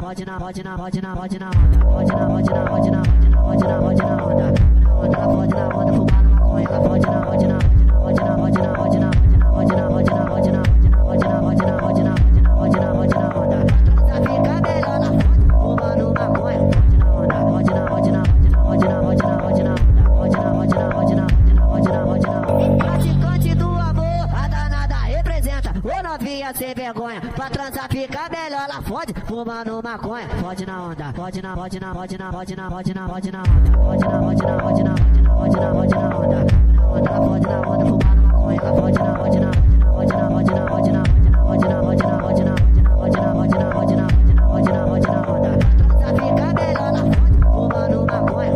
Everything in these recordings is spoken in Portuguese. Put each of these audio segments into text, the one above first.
বাজনা বাজনা বাজনা বাজনা বাজনা বাজনা বাজনা বাজনা vajina vajina vajina vajina vajina vajina vajina vajina vajina vajina onda ela pode na onda fumar na maconha ela pode na vajina vajina vajina vajina vajina vajina vajina vajina vajina vajina vajina vajina onda pra ficar melhor na foto fumando maconha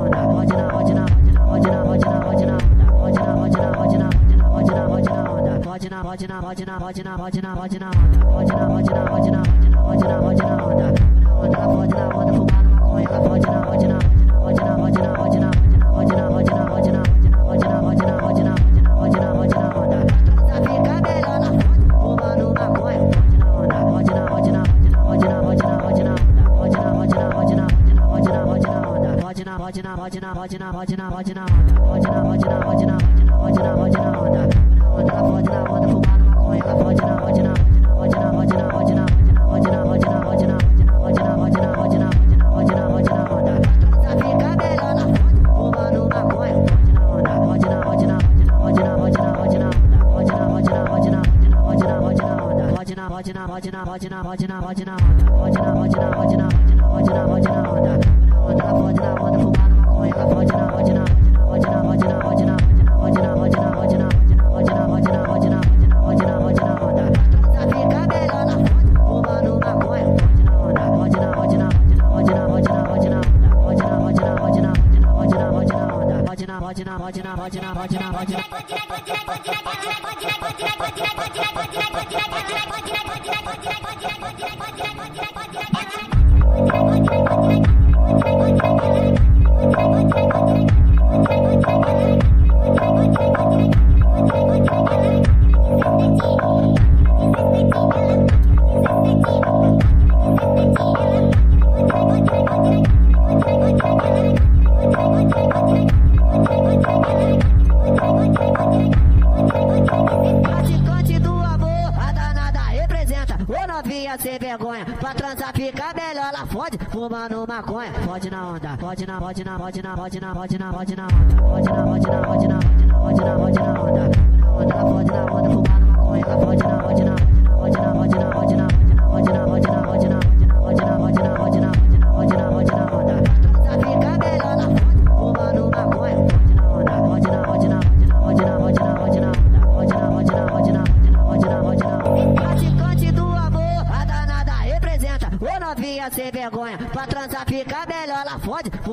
onda vajina vajina vajina vajina vajina vajina vajina vajina vajina vajina onda vajina vajina vajina vajina vajina vajina vajina vajina vajina vajina vajina Rajana, Rajana, Rajana, Rajana, Rajana, Rajana. Pode na onda, pode na, pode na, pode na, pode na, pode na, pode na onda, pode na, pode na, pode na, pode na, pode na, pode na onda. Pode na onda, na, pode na pode na, maconha, ela pode na, pode na.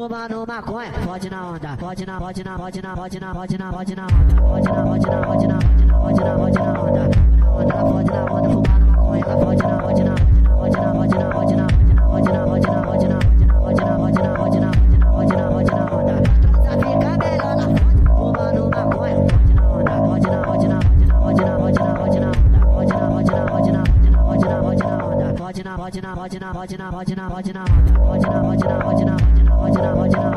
fumando maconha. Pode na onda, pode na, pode na, pode na, pode na, pode na, pode na onda. Pode na, pode na, pode na, pode na, pode na, pode na onda. Na onda, pode na onda fumando maconha. Pode na, pode na, pode na. 跑起来，跑起来，跑起来，跑起来，跑起来，跑起来，跑起来，跑起来，跑起来，跑起来。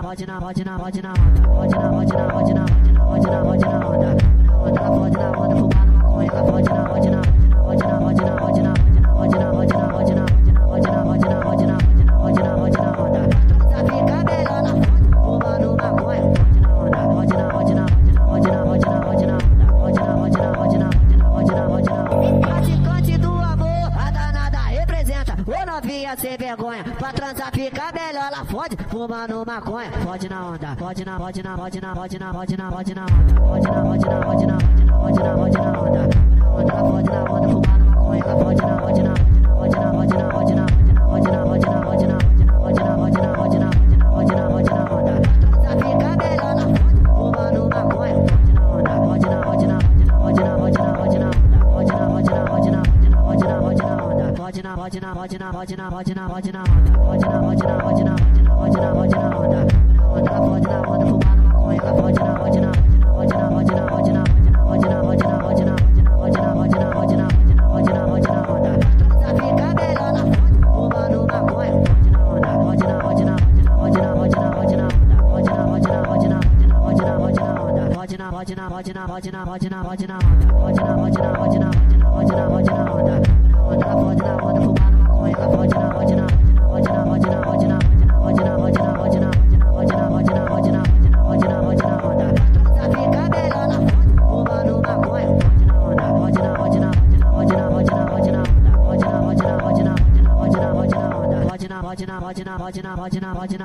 빠지나 빠지나 빠지나 빠지나 na, pode na, na, pode na, pode na, pode na, pode na, pode na, na onda. Onda, ela pode na onda, fumando maconha, ela pode na, pode na, pode na, pode na, pode na, pode na, pode na, pode na, pode na, pode na, pode na, pode na, pode na onda. Transa fica melhor, na, na, na, na, na, na, na, na, na, na onda. Na, na, na, na, na, na, na, na, na, na, onda. Onda, na onda, fumando maconha, pode na, na, na, na, na, na, na, na, na, na, na, na onda. Pode na, pode na, na, na, na, na, na, na, na, na onda. Roger, Roger, Roger, Roger, Roger, Roger, Roger, Roger, Roger, Roger, Roger, Roger, Roger, Roger, Roger, ভজনা ভজনা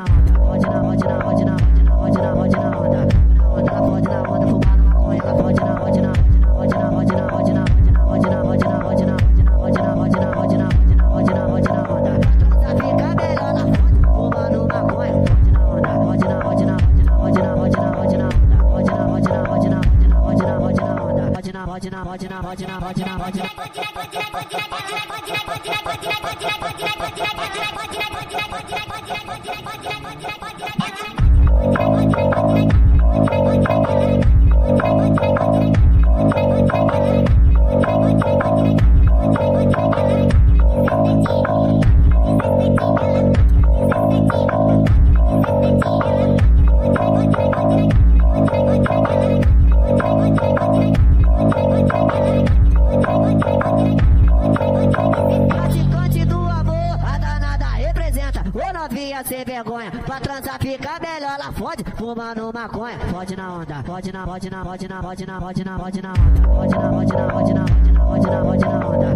Pode na onda, pode na, pode na, pode na, pode na, pode na, pode na, pode na, pode na, pode na, pode na, pode na onda.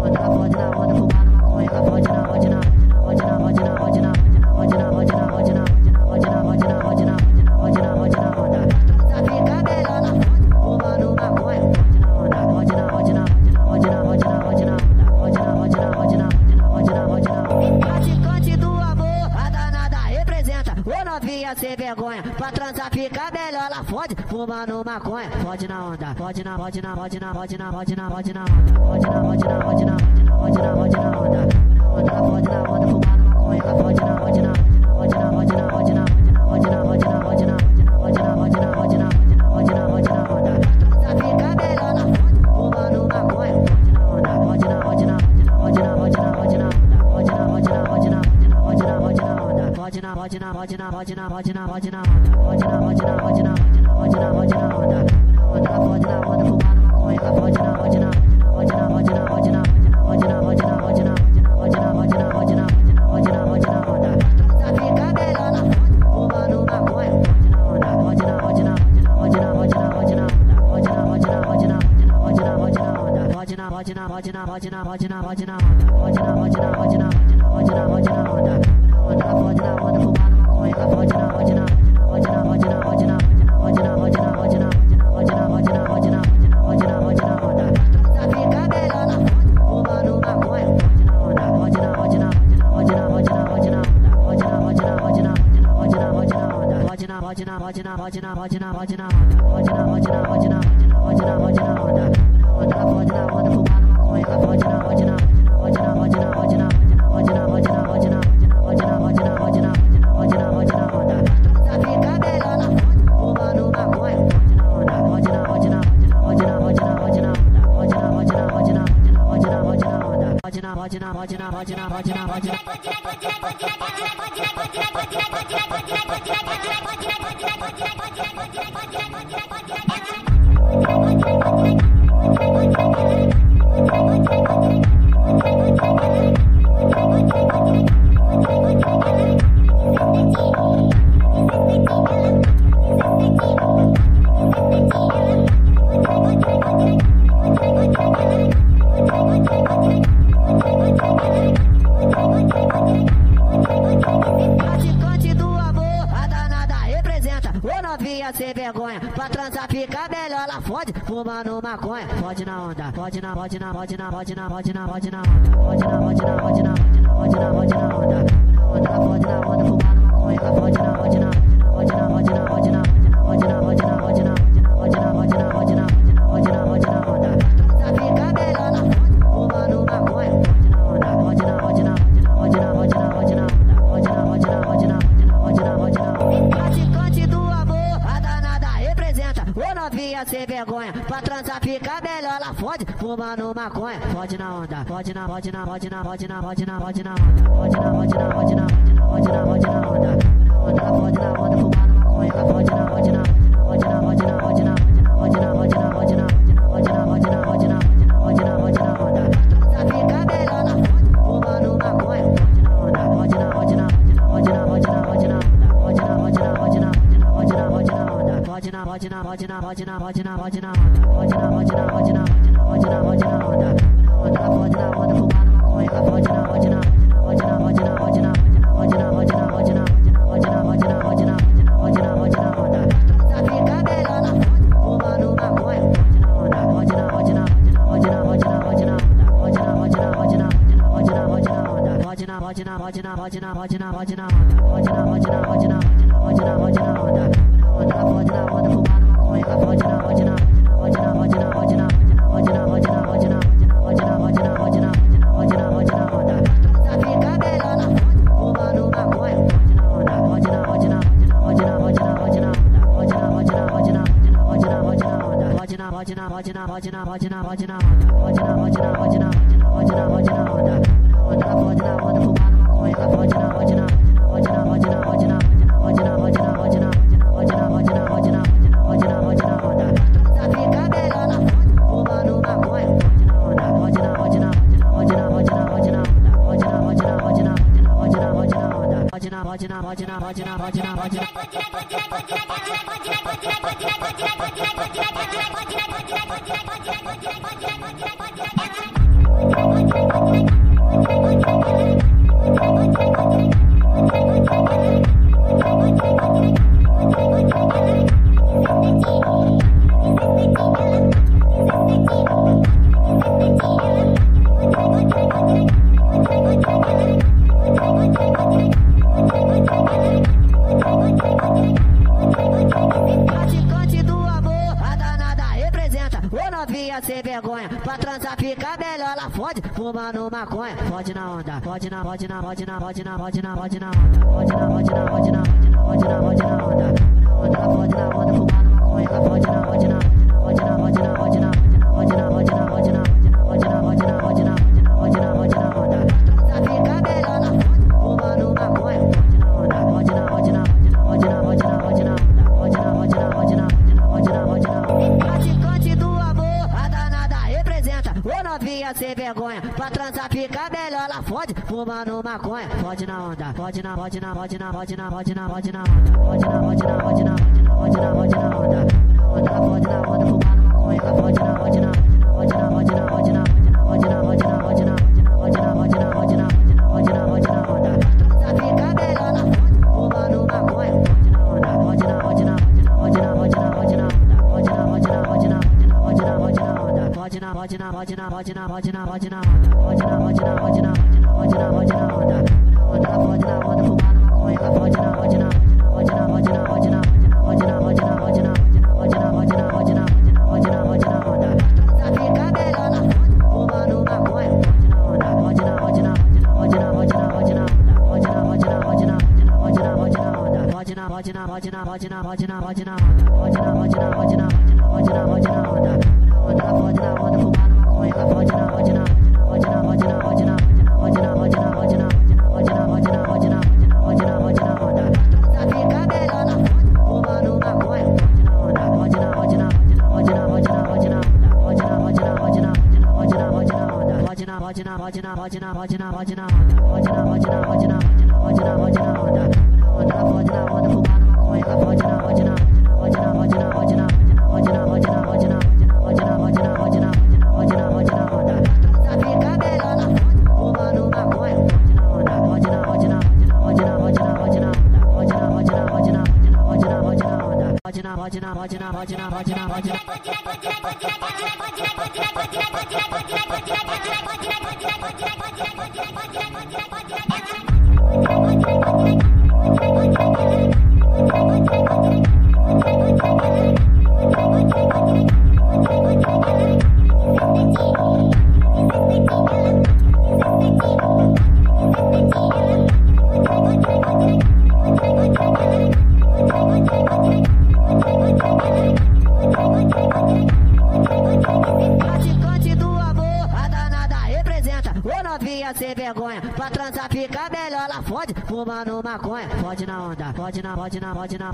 Onda, ela pode na onda, fumando maconha, ela pode na, pode na, pode na, pode na, pode na, pode na, pode na, pode na, pode na, pode na, pode na, pode na, pode na onda. Transa fica melhor, ela fode, fumando maconha. Pode na, pode na, pode na, pode na, pode na, pode na, pode na, pode na, pode na, pode na. Praticante do amor, a danada representa. Ô novinha sem vergonha, pra transar fica fumando maconha. Pode na onda, pode na, pode na, pode na, pode na, pode na, pode na, pode na, pode na, pode na, pode na, pode na onda. Onda, ela pode na onda, fumando maconha, ela pode na, pode na, pode na, pode na, pode na, pode na, pode na, pode na, pode na, pode na, pode na, pode na, pode na onda. Transa fica melhor, ela fode, fumando maconha. Pode na, pode na, pode na, pode na, pode na, pode na, pode na, pode na, pode na, pode na onda. Pode na, pode na, pode na, pode na, pode na, pode na, pode na, pode na, 跑进那跑进那跑进那跑进那跑进。Bajana, Bajana, Bajana. na pode na pode na pode na pode na pode na pode na pode na pode na onda onda na, pode na onda na, maconha na, pode na pode na pode na pode na pode na pode na pode na pode na pode na pode na pode na pode na pode na onda pra na, melhor na fumando na, pode na onda pode na pode na pode na pode na pode na pode na pode na pode na pode na pode na onda pode na pode na pode na pode na pode na pode na onda pode na pode na pode na pode na pode na onda onda na, pode na onda fumando Rajana, Rajana, Rajana, Rajana, Rajana, Rajana, Rajana, Rajana, Rajana, Rajana, Rajana, Rajana, ভজনা ভজনা ভজনা ভজনা ভজনা ভজনা ভজনা pode na onda, pode na, pode na, pode na, pode na, pode na, pode na onda, pode na, pode na, pode na, pode na, pode na, pode na onda, pode na onda, na, pode na onda, fumar maconha, na, pode na, pode na fumando maconha. Pode na onda, pode na, pode na, pode na, pode na, pode na, pode na onda. Pode na, pode na, pode na, pode na, pode na onda. Na onda, ela pode na onda fumando maconha. Ela pode na, pode na, pode na, pode na, pode na. vajna vajna vajna vajna vajna vajna vajna vajna vajna vajna vajna vajna vajna fumar maconha vajna vajna vajna vajna vajna vajna vajna vajna vajna vajna vajna vajna vajna vajna Ela fica melhor na foto fumando maconha vajna vajna vajna vajna vajna vajna vajna vajna vajna vajna vajna vajna vajna vajna vajna vajna vajna vajna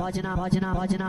bajna bajna bajna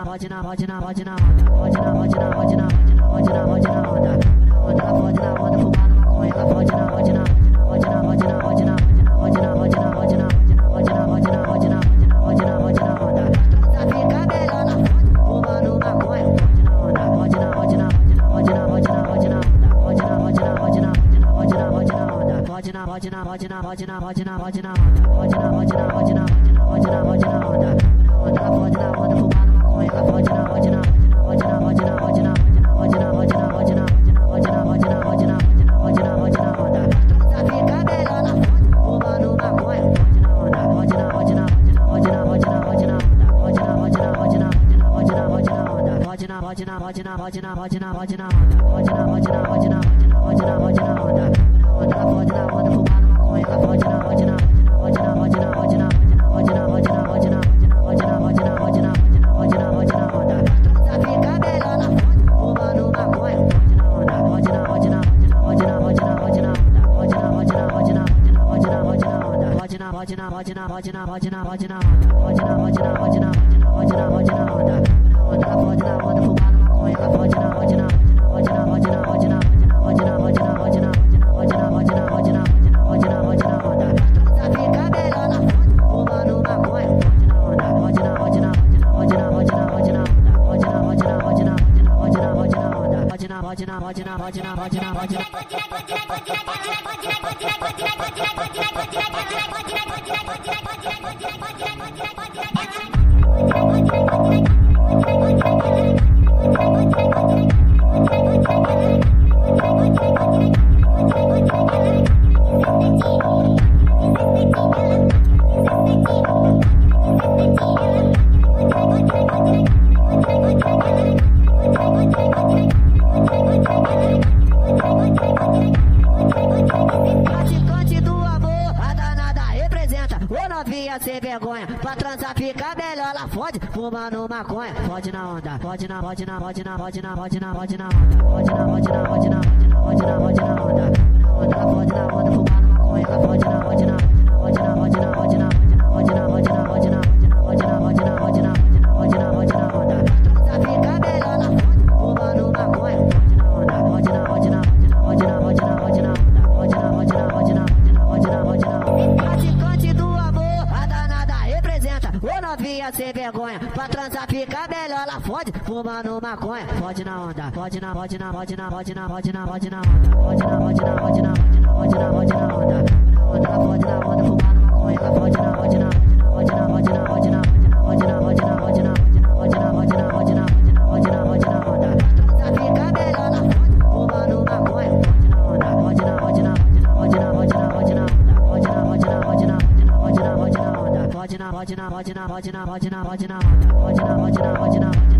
na pode na pode na pode na pode na pode na pode na pode na pode na onda na onda na, pode na onda na, maconha na, pode na pode na pode na pode na pode na pode na pode na pode na pode na pode na pode na pode na pode na onda pra na, melhor na foto fumando na, pode na onda pode na pode na pode na pode na pode na pode na pode na pode na pode na pode na onda pode na pode na pode na pode na pode na pode na onda pode na pode na pode na pode na pode na onda onda na, pode na onda fumando Vajna, vajna, vajna, vajna, vajna, vajna, vajna, vajna, vajna, vajna, vajna, vajna, vajna, vajna, Bajna, bajna, bajna, bajna. na onda, pode na, pode na, pode na, pode na, pode na, pode na onda, pode na, pode na, pode na, pode na, pode na, pode na onda, na onda, ela pode na onda, fumar maconha, ela pode na, pode na, maconha, pode na onda, pode na, pode na, pode na, pode na, pode na, pode na onda, pode na, pode na, pode na, pode na, pode na onda, pode na onda, pode na onda, fumar na maconha, pode na, pode na, pode na, pode na, pode na, pode na, pode na, pode na, pode na, pode na, pode na, pode na, pode na onda, pra na, melhor na fumando na, pode na onda, pode na, pode na, pode na, pode na, pode na, pode na, pode na, pode na, pode na, pode na onda, pode na, pode na, pode na, pode na, pode na, pode na, pode na, pode na, pode na, pode na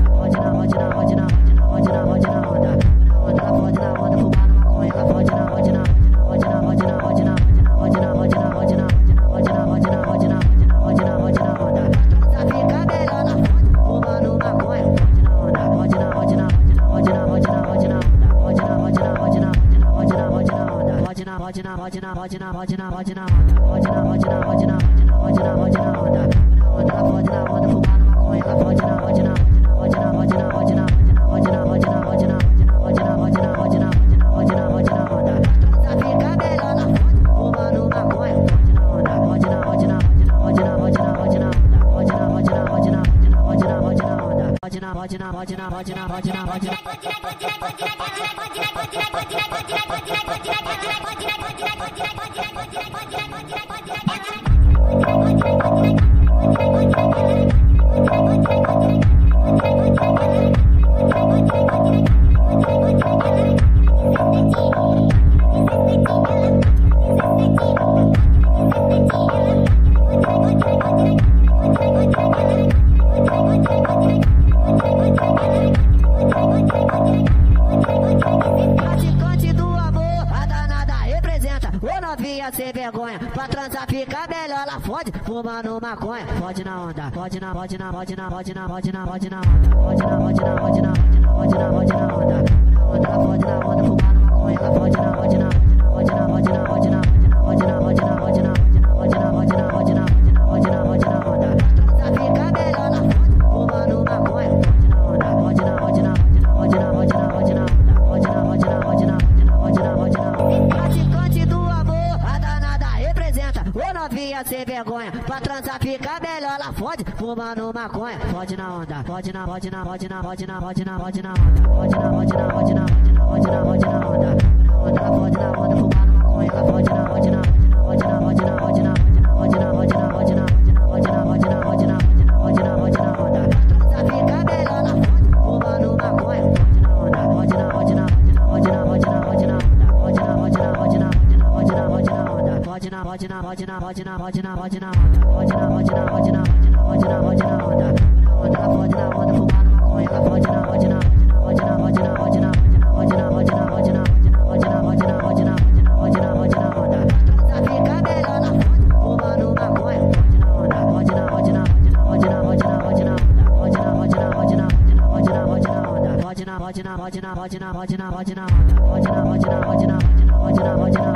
bajna bajna bajna bajna bajna bajna bajna bajna bajna bajna bajna bajana bajana bajana bajana. na pode na pode na pode na pode na pode na pode na pode na pode na pode na pode na onda na onda na pode na onda na, maconha na, pode na pode na pode na pode na pode na pode na pode na pode na pode na pode na pode na pode na pode na onda pra na, melhor na pode fumando na, pode na onda pode na pode na pode na pode na pode na pode na pode na pode na pode na pode na onda pode na pode na pode na pode na pode na pode na pode na pode na pode na pode na pode na pode na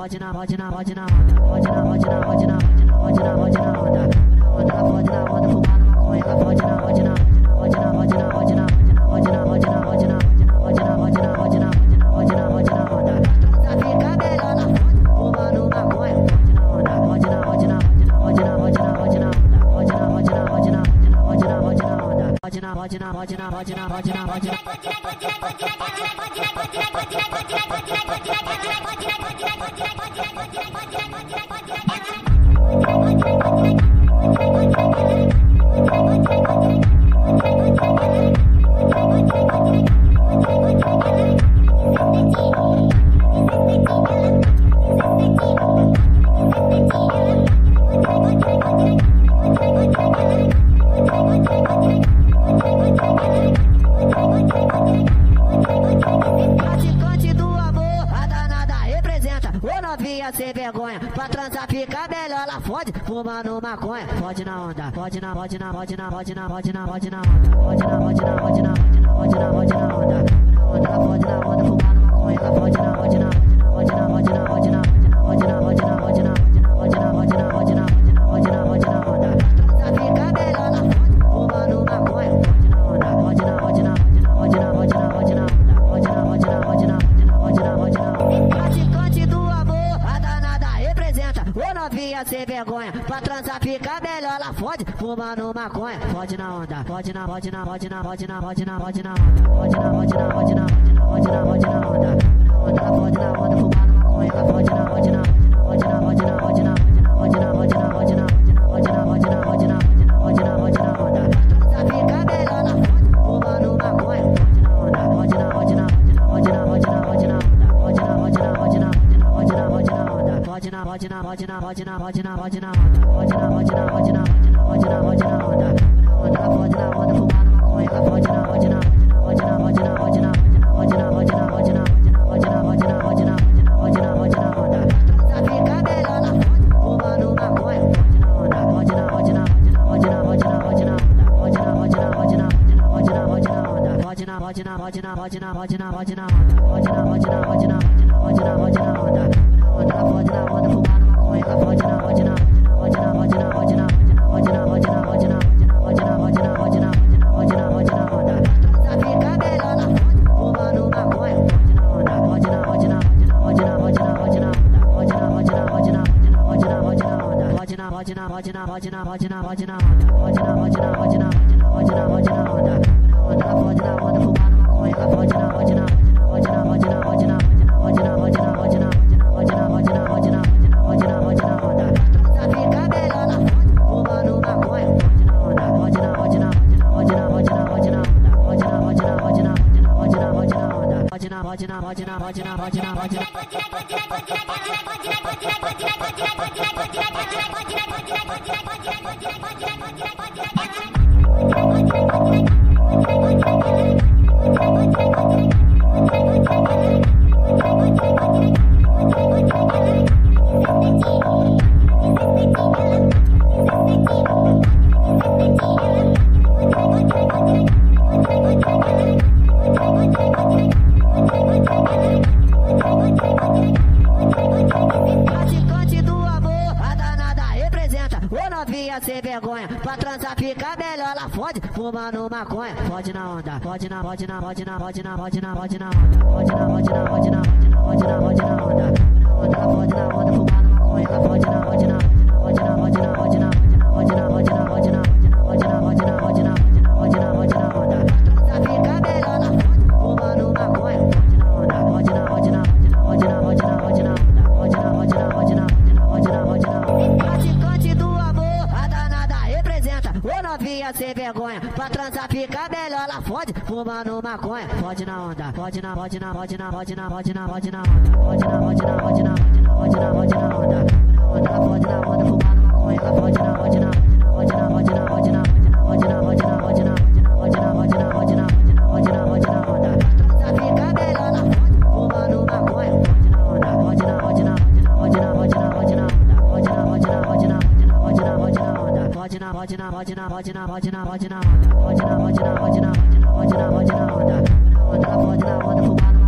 bajana bajana bajana onda, pode na, pode na, pode na, pode na, pode na, pode na onda, pode na, pode na, pode na, pode na, pode na, pode na onda, pode na onda, pode na onda, fumar maconha, pode na, pode na, pode na fuma no maconha. Pode na onda, pode na, pode na, pode na, pode na, pode na, pode na onda. Pode na, pode na, pode na, pode na, pode na, pode na onda. Pode na onda, pode na onda, fumando maconha. Pode na, pode na. 跑起来，跑起来，跑起来，跑起来，跑起来，跑起来，跑起来，跑起来，跑起来。pode na pode na pode na onda, pode na pode na pode na pode na pode na onda, onda ela pode na onda na maconha, na pode na pode na pode na pode na pode na pode na pode na pode na pode na pode na pode na pode na pode na onda, ela na melhor na fumando na pode na pode na pode na pode na pode na pode na pode na pode na pode na pode na onda, pode na pode na pode na pode na pode na pode na onda, pode na pode na pode na pode na pode na onda, onda na pode na onda fumando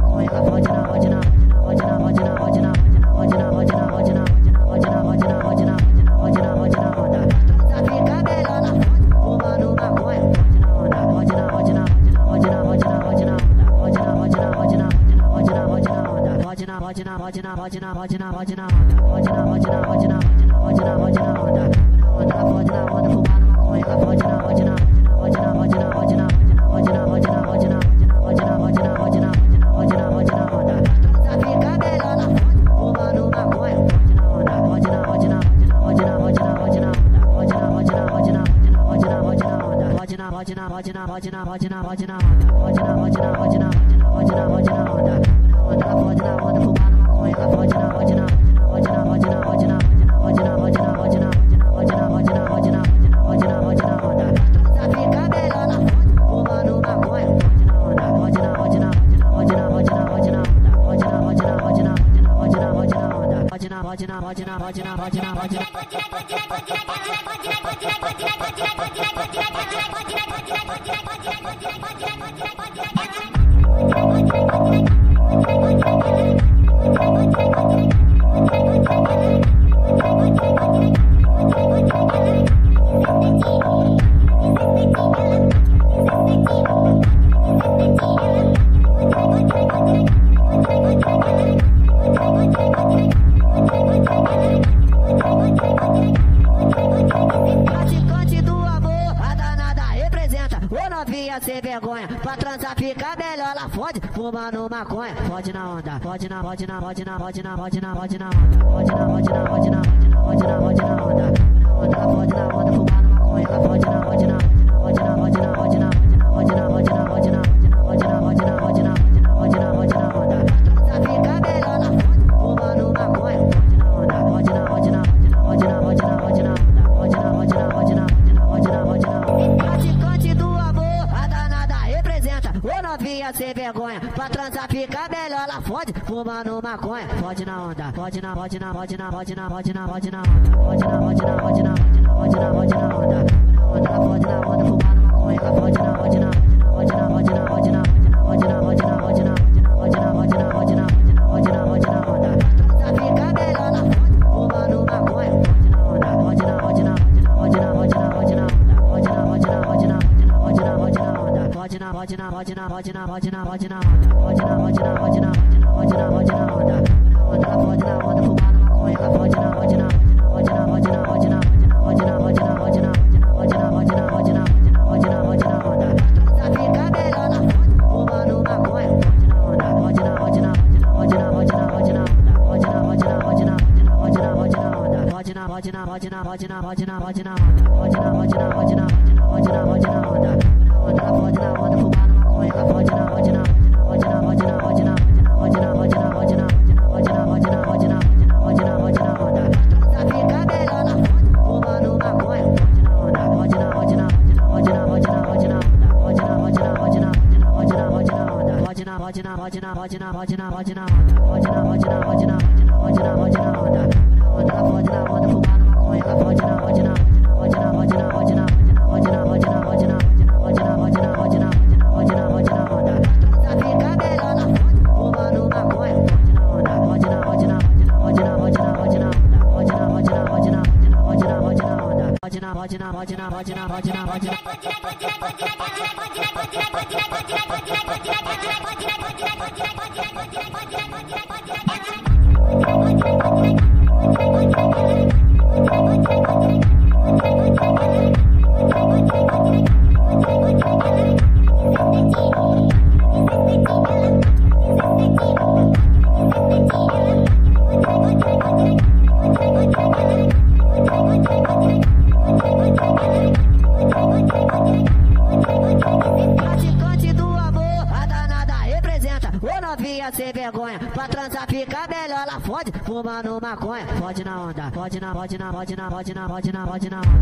wonderful Bajana, maconha, pode na onda, pode na, pode na, pode na, pode na, pode na, pode na onda, pode na, pode na, pode na, pode na, pode na, pode na onda, na onda, pode na onda, fumando maconha, ela pode na, pode na, maconha, pode na onda, pode na, pode na, pode na, pode na, pode na, pode na onda, pode na, pode na, pode na, pode na, pode na onda, onda, na, pode na onda, fumar na maconha, na, pode na, pode na, pode na, pode na, pode na, pode na, pode na, pode na, pode na, pode na, pode na, pode na, pode na onda, pra na, melhor na foto, fumando na, pode na onda, pode na, pode na, pode na, pode na, pode na, pode na, pode na, pode na, pode na, pode na onda, pode na, pode na, pode na, pode na, pode na, pode na, pode na, pode na, pode na, pode na, pode na, pode na Rajana, Rajana, Rajana. bajna bajna bajna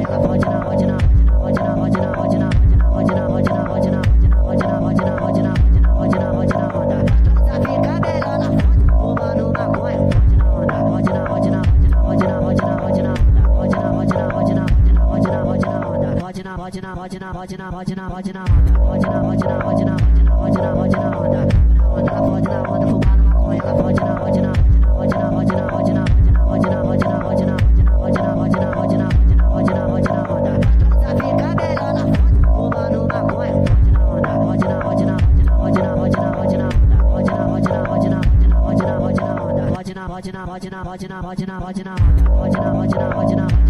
Vajna, vajna, vajna, vajna, vajna, vajna, vajna, vajna, vajna, vajna, vajna, vajna, vajna, Watching out, watching out.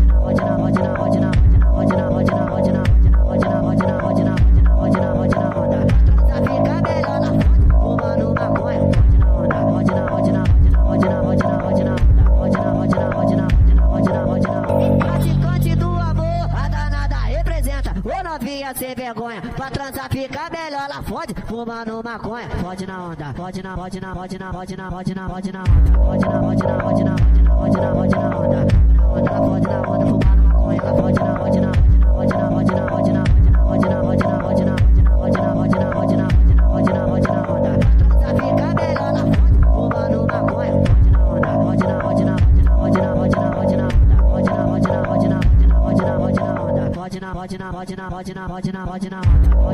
maconha, pode na onda, pode na, pode na, pode na, pode na, pode na, pode na onda, pode na, pode na, pode na, pode na, pode na onda, na onda, na, pode na onda fumar na maconha, na, pode na, pode na, pode na, pode na, pode na, pode na, pode na, pode na, pode na, pode na, pode na, pode na, pode na onda, pra na, melhor na fumando na, pode na onda, pode na, pode na, pode na, pode na, pode na, pode na, pode na, pode na, pode na, pode na onda, pode na, pode na, pode na, pode na, pode na, pode na onda.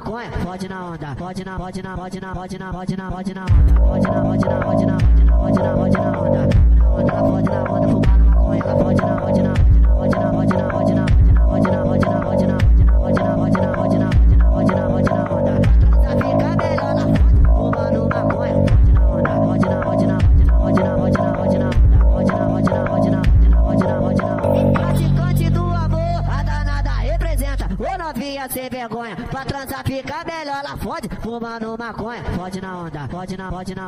maconha, pode na onda, pode na, pode na, pode na, pode na, pode na, pode na onda, pode na, pode na, pode na, pode na, pode na onda.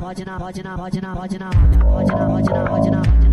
bajana bajana bajana bajana bajana bajana bajana bajana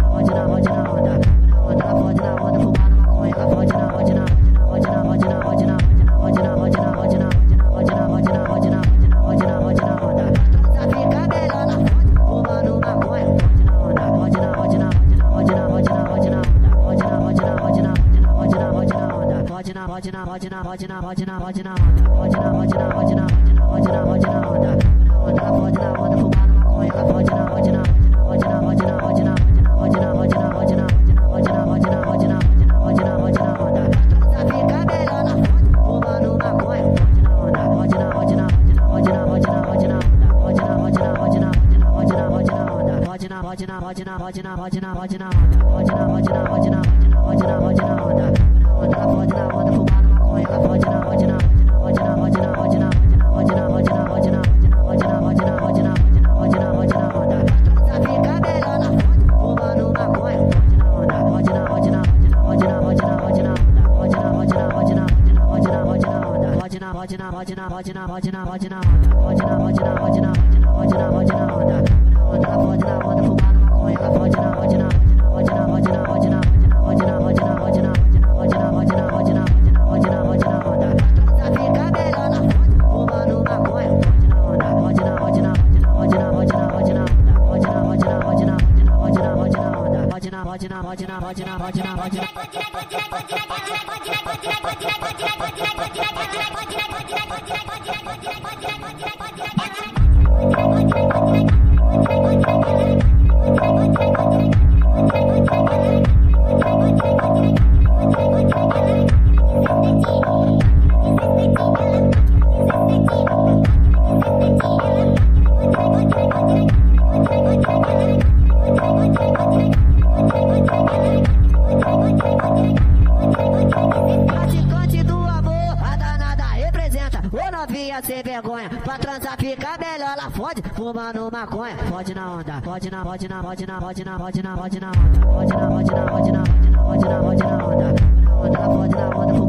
bajna bajna bajna bajna bajna bajna bajna bajna bajna bajna bajna bajna bajna bajna bajna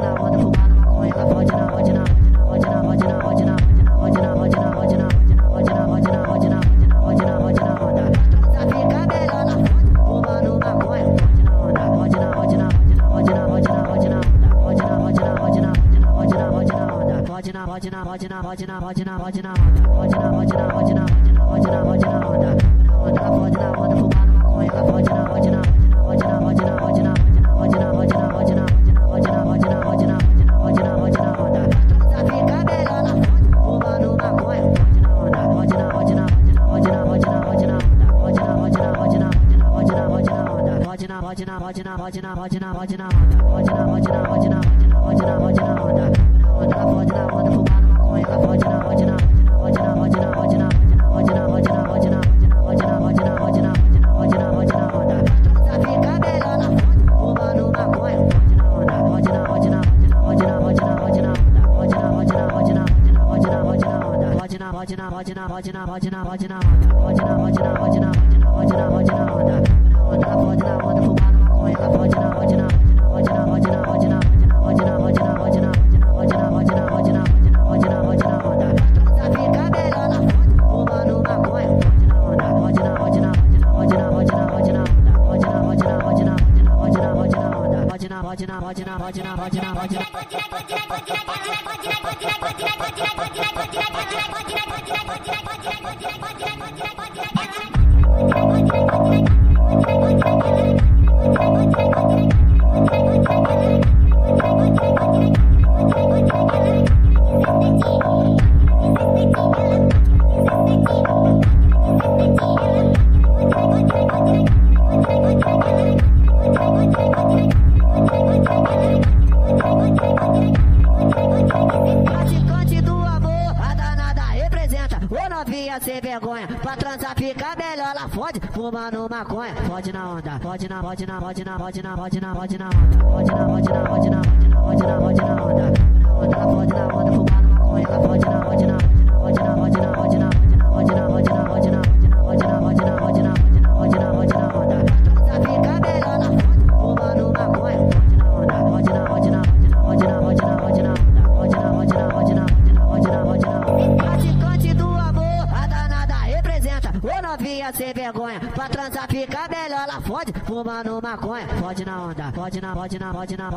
跑起来！跑起来！跑起来！跑起来！跑起来！跑起来！跑起来！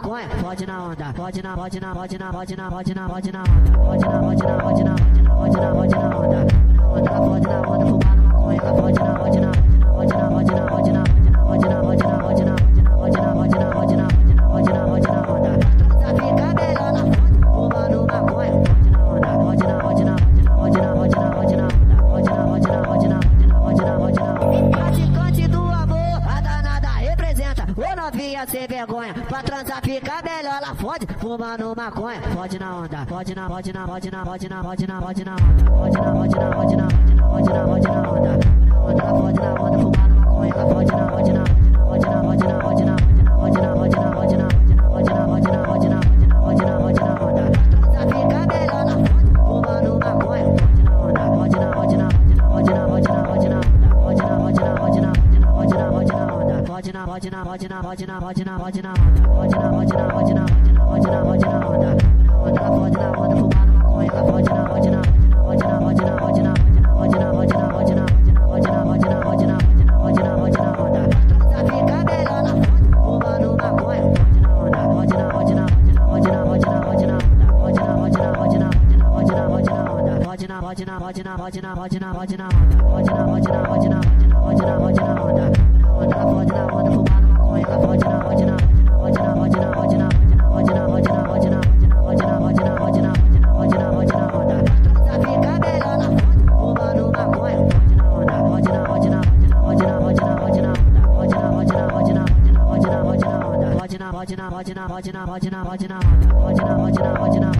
maconha, pode na onda, pode na, pode na, pode na, pode na, pode na, pode na onda, pode na, pode na, pode na, pode na, pode na, pode na onda, pode na onda, pode na onda, bajna bajna bajna bajna bajna bajna bajna bajna bajna bajna bajna bajna bajna bajna bajana bajana bajana bajana bajana bajana bajana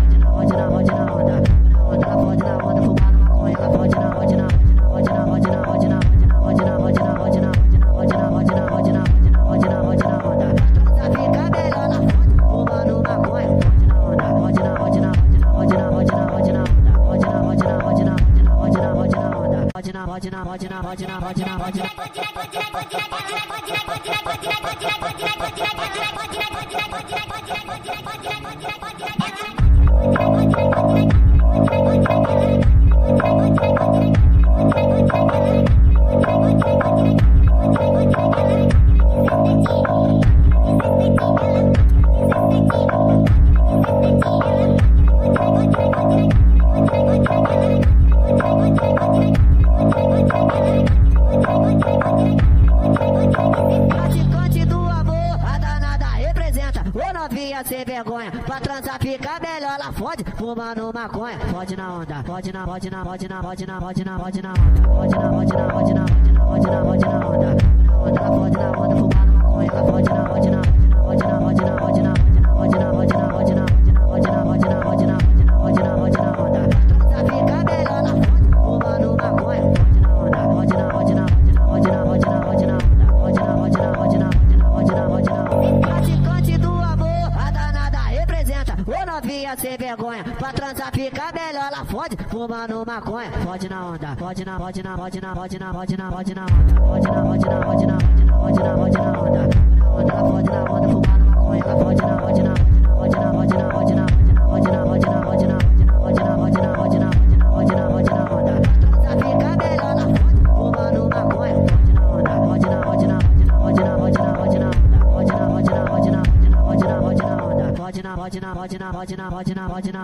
ভজনা ভজনা ভজনা ভজনা ভজনা ভজনা ভজনা ভজনা bajna bajna bajna bajna bajna bajna bajna bajna onda onda bajna onda fumando maconha bajna bajna bajna bajna bajna bajna bajna bajna bajna bajna bajna bajna bajna onda tá fica belona fumando maconha onda bajna bajna bajna bajna bajna bajna bajna bajna bajna bajna onda bajna bajna bajna bajna bajna bajna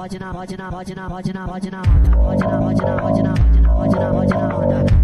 bajna bajna bajna bajna bajna bajna bajna bajna bajna bajna bajna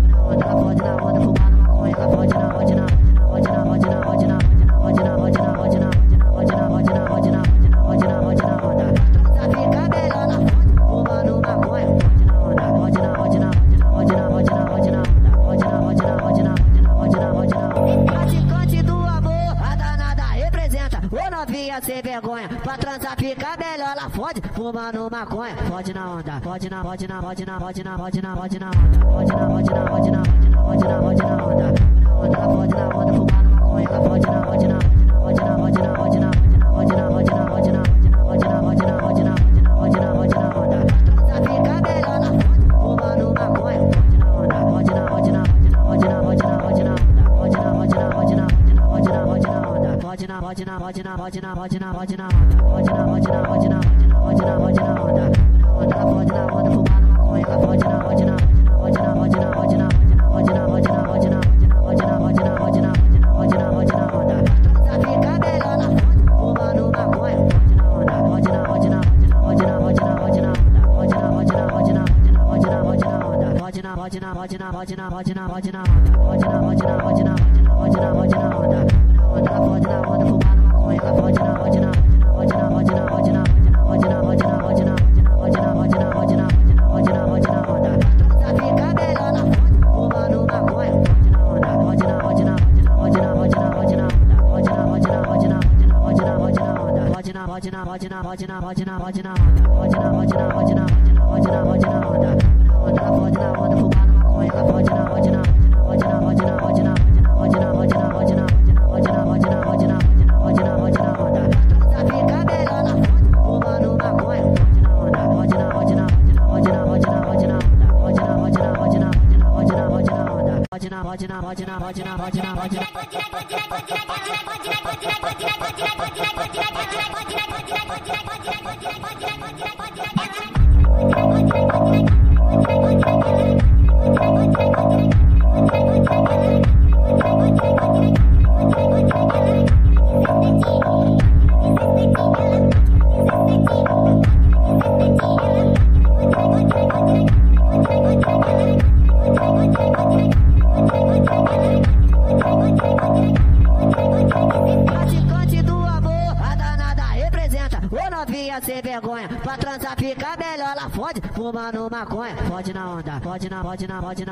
bajna bajna bajna bajna bajna bajna bajna bajna bajna bajna bajna Bajna, bajna, bajna.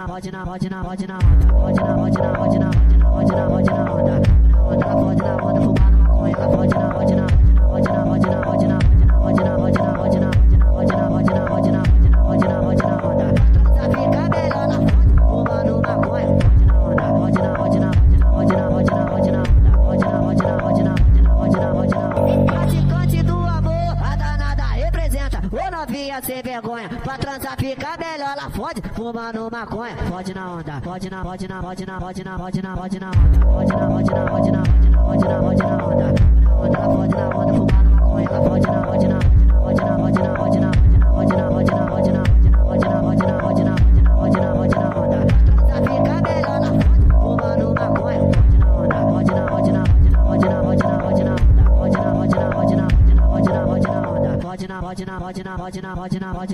bajna bajna bajna bajna vajna vajna vajna vajna vajna vajna vajna vajna vajna onda